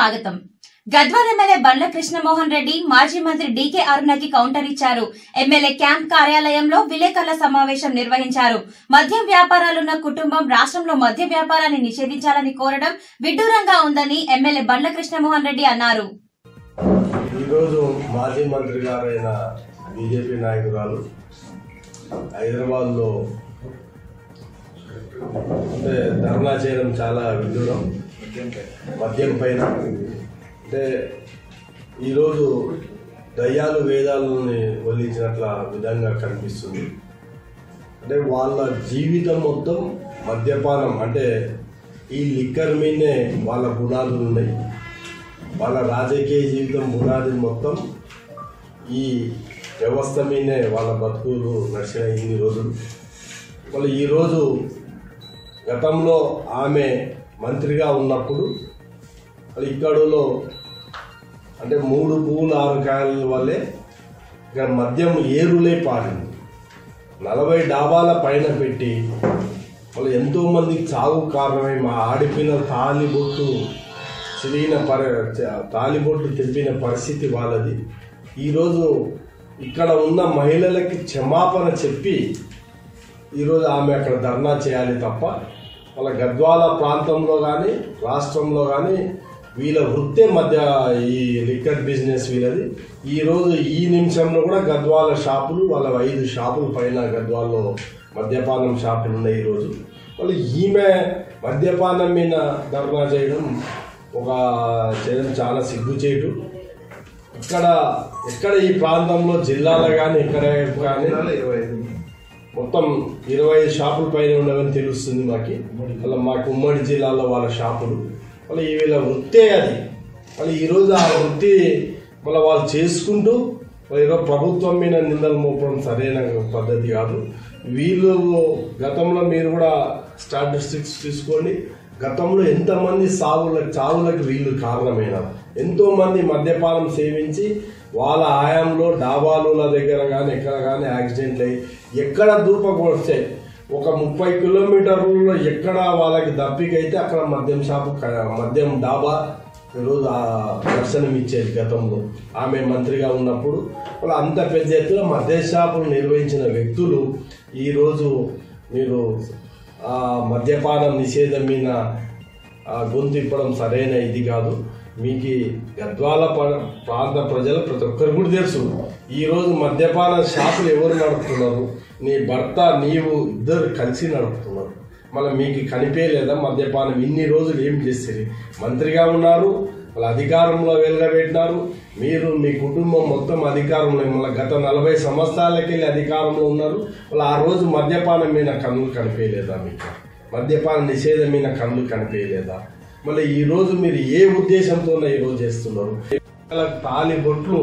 స్వాగతం. గద్వాల్ ఎమ్మెల్యే బండ్ల కృష్ణమోహన్ రెడ్డి మాజీ మంత్రి డీకే అరుణకి కౌంటర్ ఇచ్చారు. ఎమ్మెల్యే క్యాంప్ కార్యాలయంలో విలేకరుల సమావేశం నిర్వహించారు. మద్యం వ్యాపారాలున్న కుటుంబం రాష్ట్రంలో మద్య వ్యాపారాన్ని నిషేధించాలని కోరడం విడ్డూరంగా ఉందని ఎమ్మెల్యే బండ్ల కృష్ణమోహన్ రెడ్డి అన్నారు. ఈరోజు మాజీ మంత్రి గారైన బీజేపీ నాయకురాలు హైదరాబాద్లో ధర్నా చేయడం చాలా విడ్డూరం. మద్యం పైన. అంటే ఈరోజు దయ్యాలు వేదాలని వల్లించినట్ల విధంగా కనిపిస్తుంది. అంటే వాళ్ళ జీవితం మొత్తం మద్యపానం. అంటే ఈ లిక్కర్ మీదనే వాళ్ళ గుణాలు ఉన్నాయి. వాళ్ళ రాజకీయ జీవితం పునాది మొత్తం ఈ వ్యవస్థ మీదనే వాళ్ళ బతుకులు నడిచిన ఇన్ని రోజులు. మళ్ళీ ఈరోజు గతంలో ఆమె మంత్రిగా ఉన్నప్పుడు మళ్ళీ ఇక్కడలో అంటే మూడు పువ్వులు ఆరు కాయల వల్లే ఇక్కడ మద్యం ఏరులే పారింది నలభై డాబాల పైన పెట్టి వాళ్ళు ఎంతోమందికి చావు కారణమై మా ఆడిపిన తాలిబొట్టు చిరిగిన పరి తాలిబొట్టు తెప్పిన పరిస్థితి వాళ్ళది. ఈరోజు ఇక్కడ ఉన్న మహిళలకి క్షమాపణ చెప్పి ఈరోజు ఆమె అక్కడ ధర్నా చేయాలి తప్ప వాళ్ళ గద్వాల ప్రాంతంలో కానీ రాష్ట్రంలో కానీ వీళ్ళ వృత్తే మధ్య ఈ లిక్కర్ బిజినెస్ వీళ్ళది. ఈరోజు ఈ నిమిషంలో కూడా గద్వాల షాపులు వాళ్ళ ఐదు షాపుల పైన గద్వాల్లో మద్యపానం షాపులు ఉన్నాయి ఈరోజు వాళ్ళు ఈమె మద్యపానం మీద ధర్నా చేయడం ఒక చేయడం చాలా సిగ్గుచేటు. ఇక్కడ ఎక్కడ ఈ ప్రాంతంలో జిల్లాలో కానీ ఎక్కడ కానీ మొత్తం ఇరవై ఐదు షాపుల పైన ఉండవని తెలుస్తుంది మాకు. అలా మాకు ఉమ్మడి జిల్లాలో వాళ్ళ షాపులు. మళ్ళీ ఈ వీళ్ళ వృత్తే అది. మళ్ళీ ఈరోజు ఆ వృత్తి మళ్ళీ వాళ్ళు చేసుకుంటూ ఏదో ప్రభుత్వం మీద నిందలు మోపడం సరైన పద్ధతి కాదు. వీళ్ళు గతంలో మీరు కూడా స్టాటిస్టిక్స్ తీసుకోండి గతంలో ఎంతమంది సావులకు చావులకు వీళ్ళు కారణమైనారు. ఎంతో మంది మద్యపానం సేవించి వాళ్ళ ఆయంలో డాబాలుల దగ్గర కానీ ఎక్కడ కానీ యాక్సిడెంట్లు అయ్యి ఎక్కడ దూపకొస్తే ఒక ముప్పై కిలోమీటర్లలో ఎక్కడ వాళ్ళకి దప్పికైతే అక్కడ మద్యం షాపు మద్యం డాబా ఈరోజు ఆ దర్శనం ఇచ్చేది గతంలో. ఆమె మంత్రిగా ఉన్నప్పుడు వాళ్ళు అంత పెద్ద ఎత్తున మద్య షాపులు నిర్వహించిన వ్యక్తులు ఈరోజు మీరు ఆ మద్యపానం నిషేధం మీద గొంతు ఇప్పడం సరైన ఇది కాదు. మీకు గద్వాల ప్రాంత ప్రజలు ప్రతి ఒక్కరు కూడా తెలుసు. ఈరోజు మద్యపాన షాపులు ఎవరు నడుపుతున్నారు? నీ భర్త నీవు ఇద్దరు కలిసి నడుపుతున్నారు. మళ్ళీ మీకు కనిపించలేదా మద్యపానం ఇన్ని రోజులు ఏం చేస్తారు మంత్రిగా ఉన్నారు వాళ్ళ అధికారంలో వెళ్ళబెట్టినారు మీరు మీ కుటుంబం మొత్తం అధికారంలో మళ్ళీ గత నలభై సంవత్సరాలకి వెళ్ళి అధికారంలో ఉన్నారు. వాళ్ళు ఆ రోజు మద్యపానం మీద కన్నులు కనిపించలేదా మీకు? మద్యపాన నిషేధం మీద కన్నులు కనిపించలేదా మళ్ళీ ఈరోజు మీరు ఏ ఉద్దేశంతో ఈ రోజు చేస్తున్నారు? తాలి బొట్లు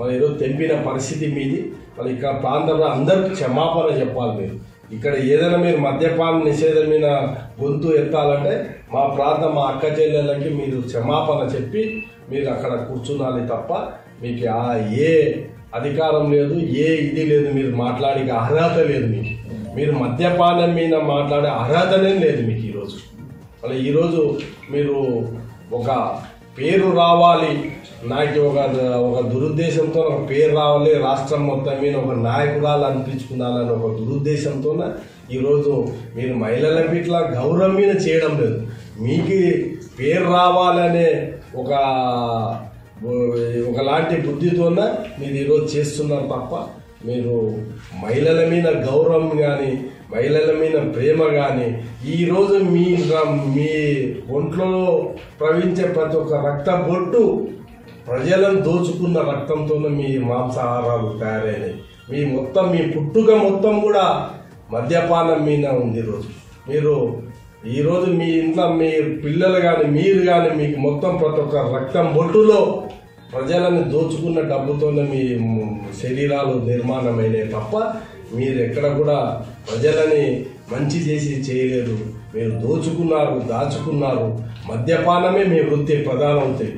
మరి ఏదో తెంపిన పరిస్థితి మీది. మరి ఇక్కడ ప్రాంతంలో అందరికి క్షమాపణ చెప్పాలి మీరు. ఇక్కడ ఏదైనా మీరు మద్యపాన నిషేధం మీద గొంతు ఎత్తాలంటే మా ప్రాంతం మా అక్క చెల్లెళ్ళకి మీరు క్షమాపణ చెప్పి మీరు అక్కడ కూర్చున్నాలి తప్ప మీకు ఆ ఏ అధికారం లేదు ఏ ఇది లేదు మీరు మాట్లాడే అర్హత లేదు మీకు. మీరు మద్యపానం మీద మాట్లాడే అర్హతనే లేదు మీకు ఈరోజు. మళ్ళీ ఈరోజు మీరు ఒక పేరు రావాలి నాకు ఒక ఒక దురుద్దేశంతో ఒక పేరు రావాలి రాష్ట్రం మొత్తం మీద ఒక నాయకురాలు అనిపించుకున్నాలని ఒక దురుద్దేశంతో ఈరోజు మీరు మహిళలకు ఇట్లా గౌరవం మీద చేయడం లేదు. మీకు పేరు రావాలనే ఒక ఒకలాంటి బుద్ధితోన మీరు ఈరోజు చేస్తున్నారు తప్ప మీరు మహిళల మీద గౌరవం కానీ మహిళల మీద ప్రేమ కానీ ఈరోజు మీ మీ ఒంట్లో ప్రవహించే ప్రతి ఒక్క రక్త బొట్టు ప్రజలను దోచుకున్న రక్తంతోనే మీ మాంసాహారాలు తయారైనవి మీ మొత్తం మీ పుట్టుక మొత్తం కూడా మద్యపానం మీద ఉంది ఈరోజు మీరు ఈరోజు మీ ఇంట్లో మీ పిల్లలు కానీ మీరు కానీ మీకు మొత్తం ప్రతి ఒక్క రక్తం బొట్టులో ప్రజలను దోచుకున్న డబ్బుతోనే మీ శరీరాలు నిర్మాణమైనవి తప్ప మీరు ఎక్కడ కూడా ప్రజలని మంచి చేసి చేయలేదు. మీరు దోచుకున్నారు దాచుకున్నారు. మద్యపానమే మీ వృత్తి ప్రధాన వృత్తి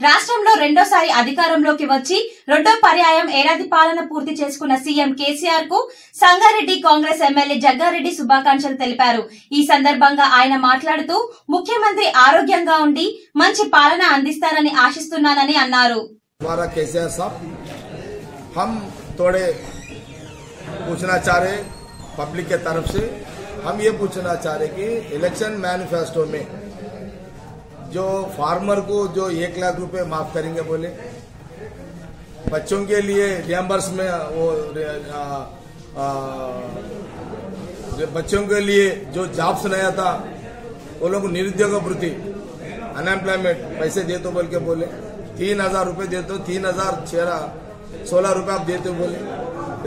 రాష్ట్రంలో రెండోసారి అధికారంలోకి వచ్చి రెండో పర్యాయం ఏడాది పాలన పూర్తి చేసుకున్న సీఎం కేసీఆర్ కు సంగారెడ్డి కాంగ్రెస్ ఎమ్మెల్యే జగ్గారెడ్డి శుభాకాంక్షలు తెలిపారు ఈ సందర్భంగా ఆయన మాట్లాడుతూ ముఖ్యమంత్రి ఆరోగ్యంగా ఉండి మంచి పాలన అందిస్తారని ఆశిస్తున్నానని అన్నారు हमारा केसीआर साहब हम थोड़े पूछना चाह रहे पब्लिक के तरफ से हम ये पूछना चाह रहे कि इलेक्शन मैनिफेस्टो में जो फार्मर को जो एक लाख रुपए माफ़ करेंगे बोले। बच्चों के लिए रियम्बर्स में वो आ, आ, बच्चों के लिए जो जॉब्स नया था वो लोग निरुद्योग वृत्ति अनएम्प्लॉयमेंट पैसे दे तो बोल के बोले। तीन हज़ार रुपये देते हो तीन हज़ार छह सोलह रुपये आप देते बोले।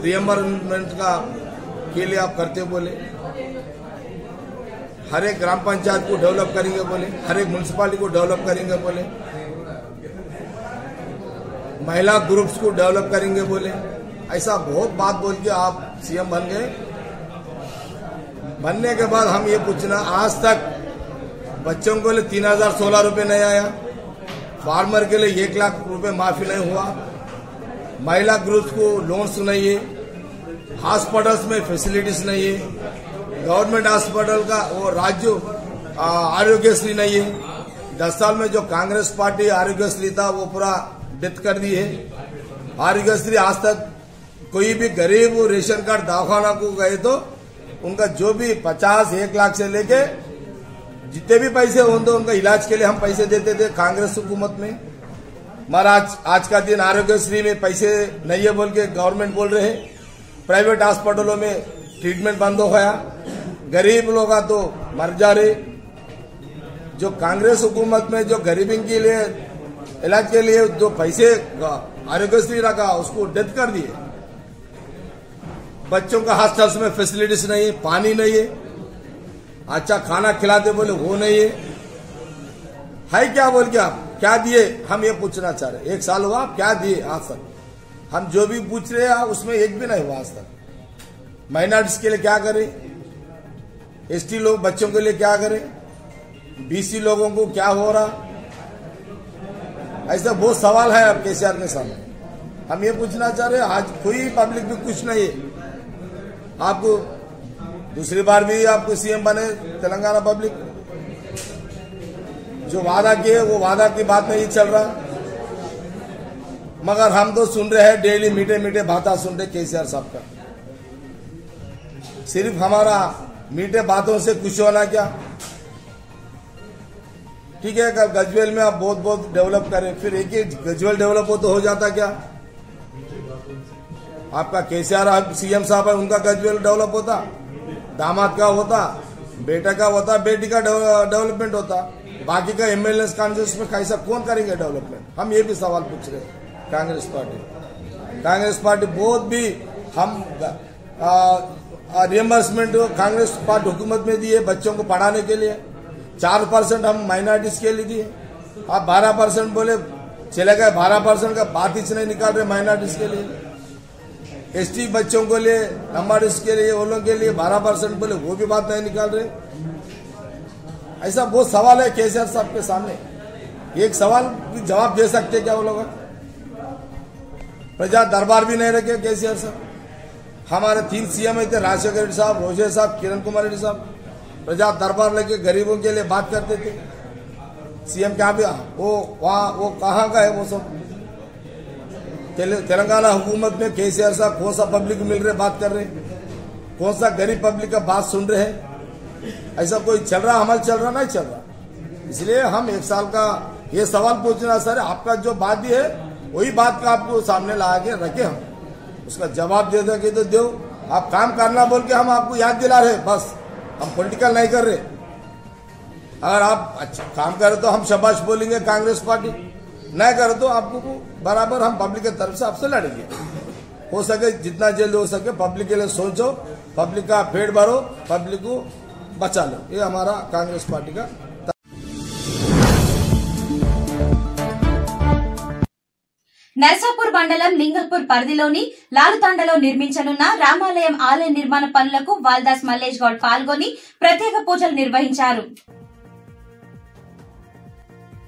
रियम्बर्समेंट का के लिए आप करते बोले। हर एक ग्राम पंचायत को डेवलप करेंगे बोले, हर एक म्यूनसिपालिटी को डेवलप करेंगे बोले। महिला ग्रुप्स को डेवलप करेंगे बोले। ऐसा बहुत बात बोल के आप सीएम बन गए। बनने के बाद हम ये पूछना, आज तक बच्चों को लिए तीन हज़ार सोलह रुपये नहीं आया। फार्मर के लिए एक लाख रुपए माफ़ी नहीं हुआ। महिला ग्रुप्स को लोन्स नहीं है। हॉस्पिटल्स में फैसिलिटीज़ नहीं है। गवर्नमेंट हॉस्पिटल का वो राज्य आरोग्यश्री नहीं है। दस साल में जो कांग्रेस पार्टी आरोग्यश्री था, वो पूरा डेथ कर दी है। आरोग्यश्री आज तक कोई भी गरीब रेशन कार्ड दवाखाना को गए तो उनका जो भी पचास, एक लाख से लेके जितने भी पैसे होंगे उनका इलाज के लिए हम पैसे देते थे कांग्रेस हुकूमत में। महाराज, आज का दिन आरोग्यश्री में पैसे नहीं है बोल के गवर्नमेंट बोल रहे प्राइवेट हॉस्पिटलों में ट्रीटमेंट बंद हो गया। गरीब लोग तो मर जा रहे जो कांग्रेस हुकूमत में जो गरीबी के लिए, इलाज के लिए जो पैसे आरोग्यश्री रखा, उसको डेथ कर दिए। बच्चों का हॉस्टल्स में फैसिलिटीज़ नहीं है पानी नहीं है। अच्छा खाना खिलाते बोले, वो नहीं है। है क्या बोल के आप? क्या दिए? हम ये पूछना चाह रहे एक साल हुआ, क्या दिए आज तक? हम जो भी पूछ रहे हैं, उसमें एक भी नहीं हुआ आज तक। माइनॉरिटीज के लिए क्या करें? एसटी लोग बच्चों के लिए क्या करें? बीसी लोगों को क्या हो रहा? ऐसा बहुत सवाल है अब केसीआर के सामने। हम ये पूछना चाह रहे हैं, आज कोई पब्लिक भी कुछ नहीं है। आपको दूसरी बार भी आपको सीएम बने, तेलंगाना पब्लिक। जो वादा किए, वो वादा की बात नहीं चल रहा। मगर हम तो सुन रहे हैं, डेली मीठे मीठे बातें सुन रहे केसीआर साहब का। सिर्फ़ हमारा मीठे बातों से खुश होना क्या? ठीक है कल गजवेल में आप बहुत बहुत डेवलप करें, फिर एक ही गजवेल डेवलप हो तो हो जाता क्या? आपका केसीआर सीएम साहब है, उनका गजवेल डेवलप होता? दामाद का होता? बेटा का होता? बेटी का डेवलपमेंट होता? बाकी का एमएलए कॉन्फ्रेंस में कैसा कौन करेंगे डेवलपमेंट हम ये भी सवाल पूछ रहे कांग्रेस पार्टी। कांग्रेस पार्टी बहुत भी हम रियम्बर्समेंट कांग्रेस पार्टी हुकूमत में दिए बच्चों को पढ़ाने के लिए। चार परसेंट हम माइनॉरिटीज के लिए दिए। आप बारह परसेंट बोले, चले गए, बारह परसेंट का बात ही नहीं निकाल रहे माइनॉरिटीज के लिए। एसटी बच्चों को लिए नंबर के लिए, वो लोग के लिए बारह परसेंट बोले, वो भी बात नहीं निकाल रहे। ऐसा बहुत सवाल है केसीआर साहब के सामने। एक सवाल जवाब दे सकते क्या वो लोग? प्रजा दरबार भी नहीं रखे केसीआर साहब। हमारे तीन सीएम थे राजशेखर रेड्डी साहब रोज़े साहब, किरण कुमार रेड्डी साहब, प्रजा दरबार लेके गरीबों के लिए बात करते थे। सीएम क्या भी वो वहाँ, वो कहाँ का है वो सब? तेलंगाना हुकूमत में केसीआर साहब कौन सा पब्लिक मिल रहे बात कर रहे कौन सा गरीब पब्लिक का बात सुन रहे हैं? ऐसा कोई चल रहा, अमल चल रहा, नहीं चल रहा। इसलिए हम एक साल का ये सवाल पूछना, सर, आपका जो बात है, वही बात का आपको सामने ला के रखे हम। उसका जवाब दे दोगे तो दो आप काम करना बोल के हम आपको याद दिला रहे बस। हम पॉलिटिकल नहीं कर रहे। अगर आप अच्छा काम करें तो हम शबाश बोलेंगे कांग्रेस पार्टी। नहीं करो तो आपको बराबर हम पब्लिक की तरफ़ से आपसे लड़ेंगे। हो सके जितना जल्द हो सके पब्लिक के लिए सोचो पब्लिक का पेट भरो पब्लिक को बचा लो। ये हमारा कांग्रेस पार्टी का నర్సాపూర్ మండలం లింగల్పూర్ పరిధిలోని లాలుతాండలో నిర్మించనున్న రామాలయం ఆలయ నిర్మాణ పనులకు వాల్దాస్ మల్లేష్ గౌడ్ పాల్గొని ప్రత్యేక పూజలు నిర్వహించారు.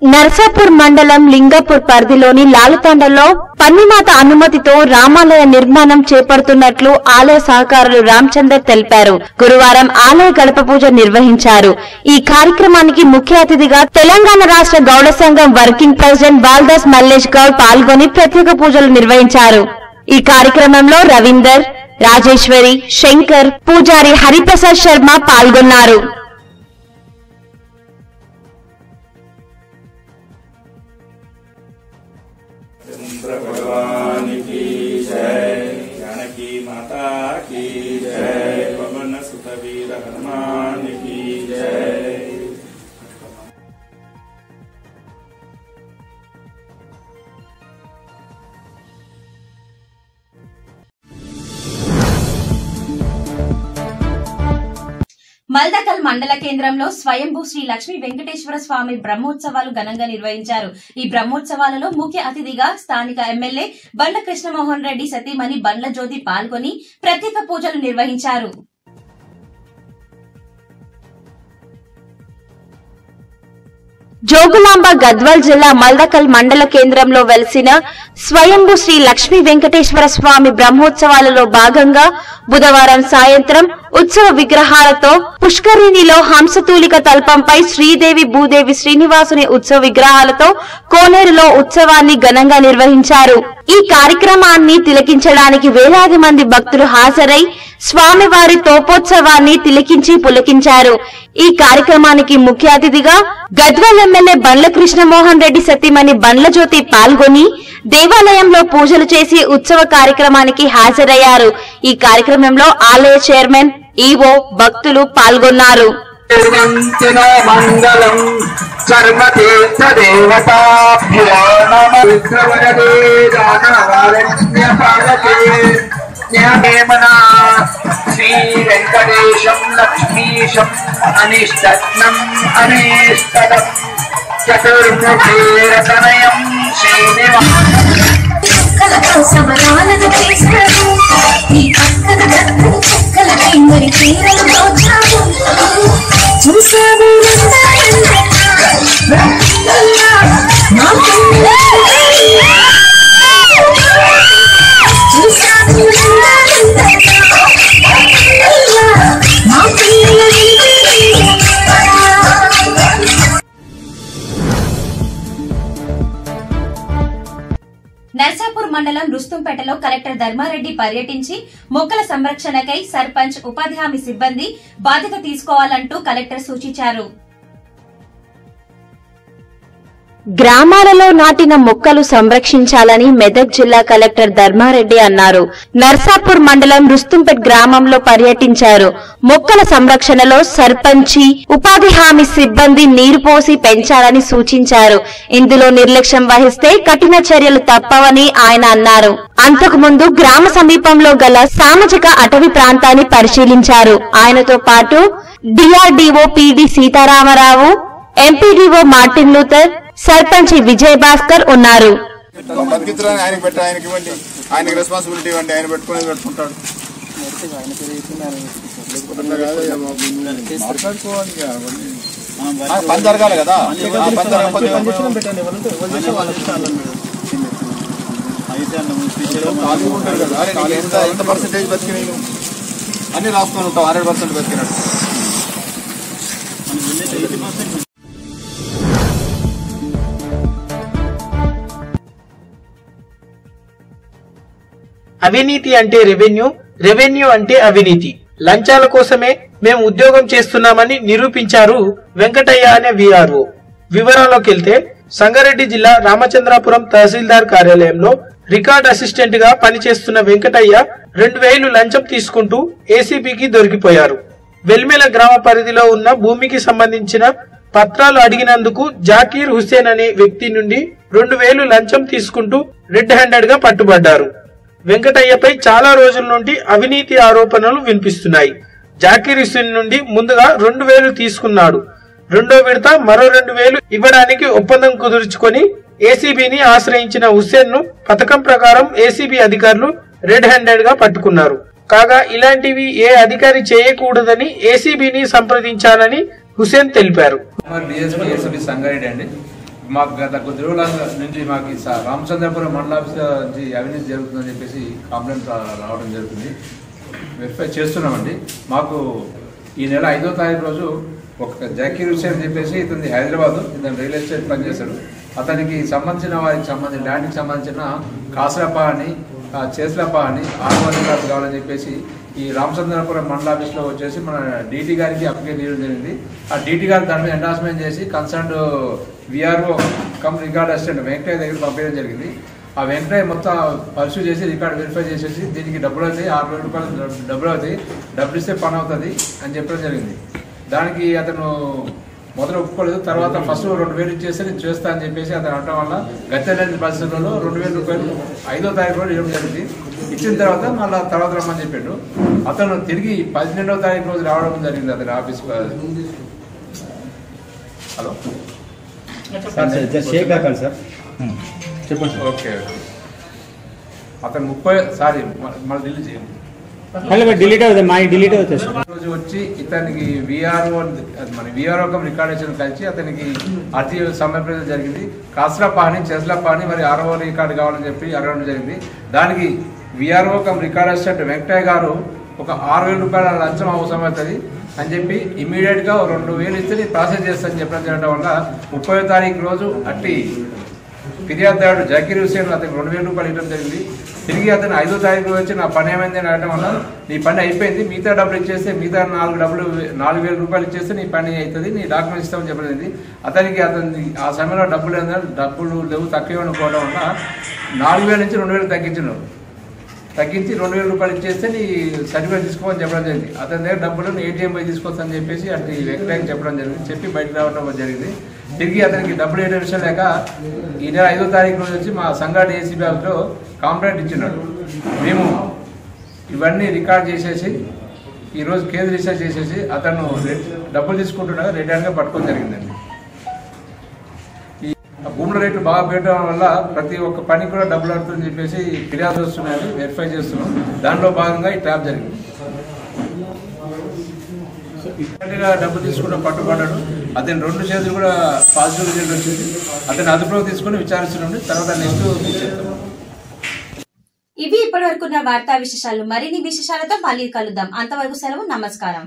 నర్సాపూర్ మండలం లింగపూర్ పరిధిలోని లాలుతాండలో పన్నిమాత అనుమతితో రామాలయ నిర్మాణం చేపడుతున్నట్లు ఆలయ సహకారులు రామచందర్ తెలిపారు. గురువారం ఆలయ గడప పూజ నిర్వహించారు. ఈ కార్యక్రమానికి ముఖ్య అతిథిగా తెలంగాణ రాష్ట్ర గౌడ సంఘం వర్కింగ్ ప్రెసిడెంట్ బాల్దాస్ మల్లేష్ గౌడ్ పాల్గొని ప్రత్యేక పూజలు నిర్వహించారు. ఈ కార్యక్రమంలో రవీందర్ రాజేశ్వరి శంకర్ పూజారి హరిప్రసాద్ శర్మ పాల్గొన్నారు. भगवान की जय। जानकी माता की जय। కల్దకల్ మండల కేంద్రంలో స్వయంభూ శ్రీ లక్ష్మీ వెంకటేశ్వర స్వామి బ్రహ్మోత్సవాలు ఘనంగా నిర్వహించారు. ఈ బ్రహ్మోత్సవాలలో ముఖ్య అతిథిగా స్థానిక ఎమ్మెల్యే బండ్ల కృష్ణమోహన్ రెడ్డి సతీమణి బండ్ల జ్యోతి పాల్గొని ప్రత్యేక పూజలు నిర్వహించారు. జోగులాంబ గద్వాల్ జిల్లా మల్దకల్ మండల కేంద్రంలో వెలిసిన స్వయంభు శ్రీ లక్ష్మీ వెంకటేశ్వర స్వామి బ్రహ్మోత్సవాలలో భాగంగా బుధవారం సాయంత్రం ఉత్సవ విగ్రహాలతో పుష్కరిణిలో హంసతూలిక తల్పంపై శ్రీదేవి భూదేవి శ్రీనివాసుని ఉత్సవ విగ్రహాలతో కోనేరులో ఉత్సవాన్ని ఘనంగా నిర్వహించారు. ఈ కార్యక్రమాన్ని తిలకించడానికి వేలాది మంది భక్తులు హాజరై స్వామివారి తోపోత్సవాన్ని తిలకించి పులకించారు. ఈ కార్యక్రమానికి ముఖ్య అతిథిగా గద్వాల్ ఎమ్మెల్యే బండ్ల కృష్ణమోహన్ రెడ్డి సతీమణి బండ్ల జ్యోతి పాల్గొని దేవాలయంలో పూజలు చేసి ఉత్సవ కార్యక్రమానికి హాజరయ్యారు. ఈ కార్యక్రమంలో ఆలయ చైర్మన్ ఈవో భక్తులు పాల్గొన్నారు. నిర్మించిన మంగళం సర్వతీర్థదేవతాభ్యో నమ విగ్రవరదే దానవారణ్య పాదకే జ్ఞానేమనా శ్రీ వెంకటేశం లక్ష్మీశం అనిష్టం అనేష్టం చతుర్ముఖీరతనయం శ్రీనివాసరాలను తీసుకు ఈ పక్కన నర్సాపూర్ మండలం రుస్తుంపేటలో కలెక్టర్ ధర్మారెడ్డి పర్యటించి మొక్కల సంరక్షణకై సర్పంచ్ ఉపాధి హామీ సిబ్బంది బాధ్యత తీసుకోవాలంటూ కలెక్టర్ సూచించారు. గ్రామాలలో నాటిన మొక్కలు సంరక్షించాలని మెదక్ జిల్లా కలెక్టర్ ధర్మారెడ్డి అన్నారు. నర్సాపూర్ మండలం రుస్తుంపేట్ గ్రామంలో పర్యటించారు. మొక్కల సంరక్షణలో సర్పంచి ఉపాధి హామీ సిబ్బంది నీరు పోసి పెంచాలని సూచించారు. ఇందులో నిర్లక్ష్యం వహిస్తే కఠిన చర్యలు తప్పవని ఆయన అన్నారు. అంతకుముందు గ్రామ సమీపంలో గల సామాజిక అటవీ ప్రాంతాన్ని పరిశీలించారు. ఆయనతో పాటు DRDO PD Sitaramarao MPDO Martin Luther sarpanch Vijay Bhaskar ఉన్నారు. బతికించడానికి ఆయనకి పెట్టి ఆయనకి ఇవ్వండి. ఆయనకి రెస్పాన్సిబిలిటీ ఇవ్వండి. ఆయన పెట్టుకునేది పెట్టుకుంటాడు. పని జరగాలి కదా. పని జరగకపోతే ఉంటారు కదా ఎంత ఎంత పర్సెంటేజ్ అన్ని రాసుకొని ఉంటావు. హండ్రెడ్ పర్సెంట్ బతికినట్టు అవినీతి అంటే రెవెన్యూ రెవెన్యూ అంటే అవినీతి. లంచాల కోసమే మేము ఉద్యోగం చేస్తున్నామని నిరూపించారు వెంకటయ్య అనే విఆర్ఓ. వివరాల్లోకి వెళ్తే సంగారెడ్డి జిల్లా రామచంద్రాపురం తహసీల్దార్ కార్యాలయంలో రికార్డ్ అసిస్టెంట్గా పనిచేస్తున్న వెంకటయ్య రెండు వేలు లంచం తీసుకుంటూ ఏసీబీకి దొరికిపోయారు. వెల్మెల గ్రామ పరిధిలో ఉన్న భూమికి సంబంధించిన పత్రాలు అడిగినందుకు జాకీర్ హుస్సేన్ అనే వ్యక్తి నుండి రెండు వేలు లంచం తీసుకుంటూ రెడ్ హ్యాండెడ్గా పట్టుబడ్డారు. వెంకటయ్యపై చాలా రోజుల నుండి అవినీతి ఆరోపణలు వినిపిస్తున్నాయి. జాకీర్ హుసేన్ నుండి ముందుగా రెండు వేలు తీసుకున్నాడు. రెండో విడత మరో రెండు వేలు ఇవ్వడానికి ఒప్పందం కుదుర్చుకొని ఏసీబీని ఆశ్రయించిన హుస్సేన్ను పథకం ప్రకారం ఏసీబీ అధికారులు రెడ్ హ్యాండెడ్గా పట్టుకున్నారు. కాగా ఇలాంటివి ఏ అధికారి చేయకూడదని ఏసీబీని సంప్రదించాలని హుస్సేన్ తెలిపారు. సంగారెడ్డి అండి. మాకు గత కొద్ది రోజుల నుంచి మాకు స- రామచంద్రపురం మండలాఫీస్ నుంచి అవినీతి జరుగుతుందని చెప్పేసి కంప్లైంట్ రావడం జరుగుతుంది. వెరిఫై చేస్తున్నామండి. మాకు ఈ నెల ఐదో తారీఖు రోజు ఒక జాకీర్ హుసేన్ అని చెప్పేసి ఇతని హైదరాబాద్ ఇతను రియల్ ఎస్టేట్ పనిచేశాడు. అతనికి సంబంధించిన వారికి సంబంధించిన ల్యాండ్కి సంబంధించిన కాసరప్ప అని ఆ, అని ఆత్మహత్య కార్డు కావాలని చెప్పేసి ఈ రామచంద్రపురం మండల ఆఫీస్లో వచ్చేసి మన డీటీ గారికి అప్లికేషన్ చేయడం జరిగింది. ఆ డీటీ గారు దాని మీద ఎండార్స్మెంట్ చేసి concern VRO cum record assistant Venkataiah దగ్గర పంపించడం జరిగింది. ఆ వెంకటయ్య మొత్తం పర్సూ చేసి రికార్డు వెరిఫై చేసేసి దీనికి డబ్బులు అవుతాయి. ఆరు వేల రూపాయలు డబ్బులు అవుతాయి. డబ్బులు ఇస్తే పని అవుతుంది అని చెప్పడం జరిగింది. దానికి అతను మొదలు ఒప్పుకోలేదు. తర్వాత ఫస్ట్ రెండు వేలు ఇచ్చేస్తే నేను చేస్తా అని చెప్పేసి అతను అనడం వల్ల గతలేని పరిస్థితుల్లో రెండు వేల రూపాయలు ఐదో తారీఖు రోజు ఇవ్వడం జరిగింది. ఇచ్చిన తర్వాత మళ్ళీ తర్వాత రమ్మని చెప్పాడు. అతను తిరిగి పన్నెండవ తారీఖు రోజు రావడం జరిగింది అతని office hello? Sir sir just shake కాకండి సార్. చెప్పండి ఓకే. అతను ముప్పై సారీ మళ్ళీ డిలీట్ చేయండి. మళ్ళీ డిలీట్ అవుతుంది మా డిలీట్ అవుతుంది సార్. రోజు వచ్చి ఇతనికి విఆర్ఓ మన విఆర్ఓ రికార్డేషన్ కలిసి అతనికి అర్జీ సమర్పించడం జరిగింది. చెస్లప్ప అని మరి ఆర్ఓ రికార్డు కావాలని చెప్పి అడగడం జరిగింది. దానికి VRO cum record assistant Venkataiah garu ఒక ఆరు వేల రూపాయల లంచం అవసరం అవుతుంది అని చెప్పి ఇమ్మీడియట్గా రెండు వేలు ఇస్తే నేను ప్రాసెస్ చేస్తాను చెప్పడం చేయడం వల్ల ముప్పై తారీఖు రోజు అట్టి ఫిర్యాదుదారుడు జకీర్ హుసేన్ అతనికి రెండు వేల రూపాయలు ఇవ్వడం జరిగింది. తిరిగి అతను ఐదో తారీఖు వచ్చి నా పని ఏమైంది అని అడగడం వల్ల నీ పని అయిపోయింది మిగతా డబ్బులు ఇచ్చేస్తే మిగతా నాలుగు డబ్బులు నాలుగు వేల రూపాయలు ఇచ్చేస్తే నీ పని అవుతుంది నీ డాక్యుమెంట్స్ ఇస్తామని చెప్పలేదు అతనికి అతని ఆ సమయంలో డబ్బులు ఏంటంటే డబ్బులు లేవు తక్కువ అనుకోవడం వల్ల నాలుగు వేల నుంచి రెండు వేలు తగ్గించినారు. తగ్గించి రెండు వేల రూపాయలు ఇచ్చేస్తే నీ సర్టిఫికేట్ తీసుకోమని చెప్పడం జరిగింది. అతని దగ్గర డబ్బులు ఏటీఎం పోయి తీసుకొస్తానని చెప్పేసి అటు వెంకటయ్యకి చెప్పడం జరిగింది. చెప్పి బయటకు రావడం జరిగింది. తిరిగి అతనికి డబ్బులు వేయడం విషయం లేక ఈ నెల ఐదో తారీఖు రోజు వచ్చి మా సంఘాటి ఏసీ బ్యాంక్లో కాంప్లైంట్ ఇచ్చినాడు. మేము ఇవన్నీ రికార్డ్ చేసేసి ఈరోజు కేసు రిజిస్టర్ చేసేసి అతను డబ్బులు తీసుకుంటుండగా రెడ్ హ్యాండ్గా పట్టుకోవడం జరిగిందండి. భూముల రేట్లు బాగా పెట్టడం వల్ల ప్రతి ఒక్క పని కూడా డబ్బులు అవుతుందని చెప్పేసి ఫిర్యాదు వస్తున్నాయని వెరిఫై చేస్తున్నాం. దాంట్లో భాగంగా ఈ ట్యాప్ జరిగింది. ఇమ్మీడియట్గా డబ్బు తీసుకుంటే పట్టుబడ్డాడు. అతని రెండు చేతులు కూడా పాజిటివ్ రిజల్ట్ వచ్చింది. అతను అదుపులోకి తీసుకుని విచారిస్తున్నాడు. తర్వాత నెక్స్ట్ చెప్తాం ఇవి ఇప్పటి వరకున్న వార్తా విశేషాలు. మరిన్ని విశేషాలతో మళ్ళీ కలుద్దాం. అంతవరకు సెలవు నమస్కారం.